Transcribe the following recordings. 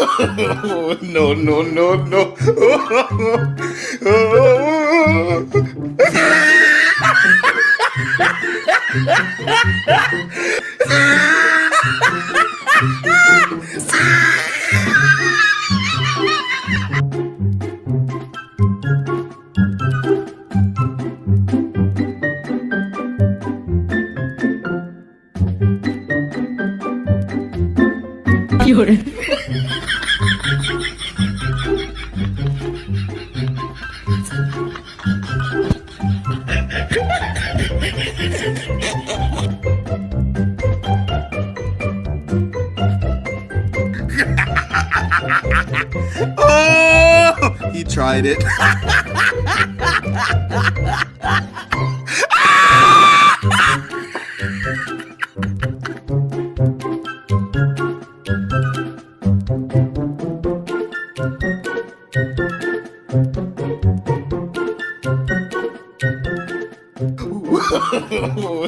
no, no, no, no. oh, tried it.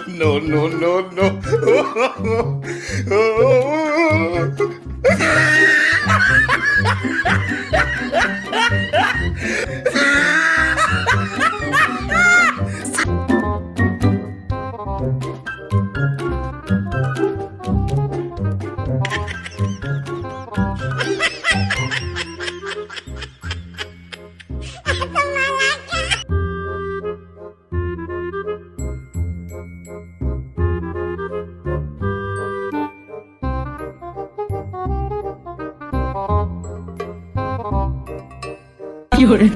no, no, no, no. Thank you. 有人。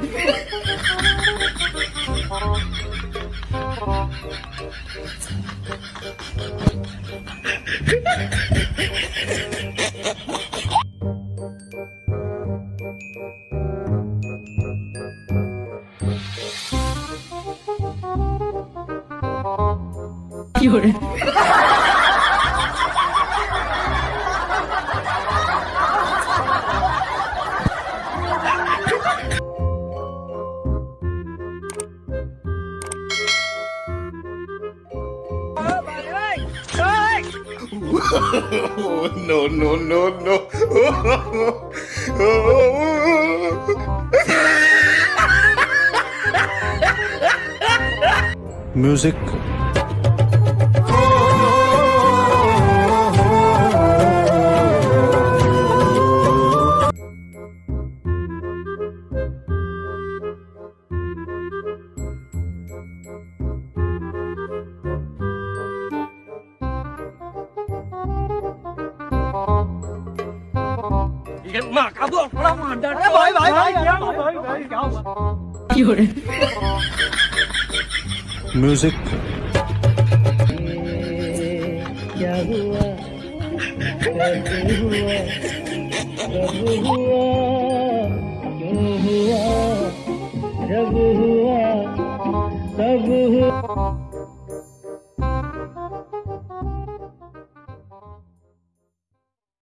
有人。no, no, no, no. Music bước lắm mà đần bởi bởi bởi bởi bởi bởi有人。 Music क्या हुआ कैसे हुआ कब हुआ क्यों हुआ जब हुआ तब हुआ